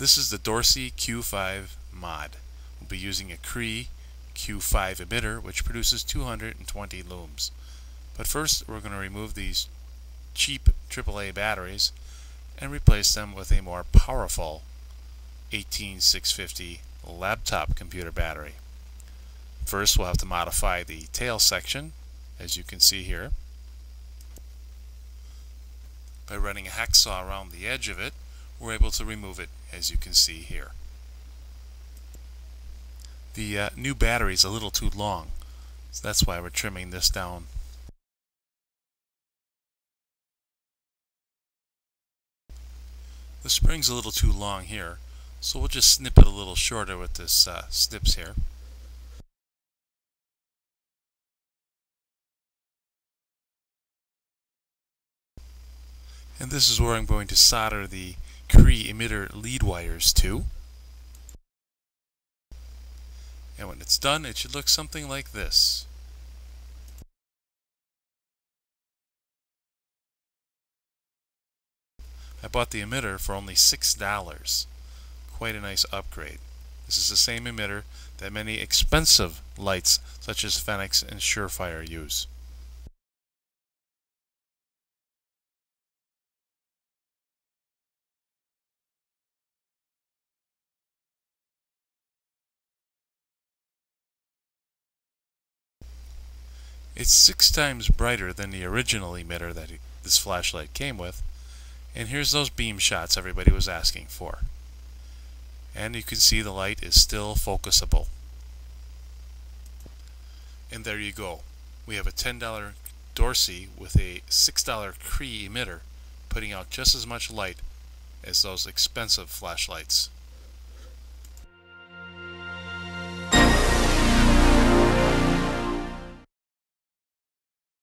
This is the Dorcy Q5 mod. We'll be using a Cree Q5 emitter which produces 220 lumens. But first we're going to remove these cheap AAA batteries and replace them with a more powerful 18650 laptop computer battery. First we'll have to modify the tail section as you can see here by running a hacksaw around the edge of it we're able to remove it as you can see here. The uh, new battery is a little too long so that's why we're trimming this down. The spring's a little too long here so we'll just snip it a little shorter with this uh, snips here. And this is where I'm going to solder the Cree emitter lead wires to. And when it's done, it should look something like this. I bought the emitter for only $6. Quite a nice upgrade. This is the same emitter that many expensive lights such as Fenix and Surefire use. It's six times brighter than the original emitter that this flashlight came with. And here's those beam shots everybody was asking for. And you can see the light is still focusable. And there you go. We have a $10 Dorcy with a $6 Cree emitter putting out just as much light as those expensive flashlights.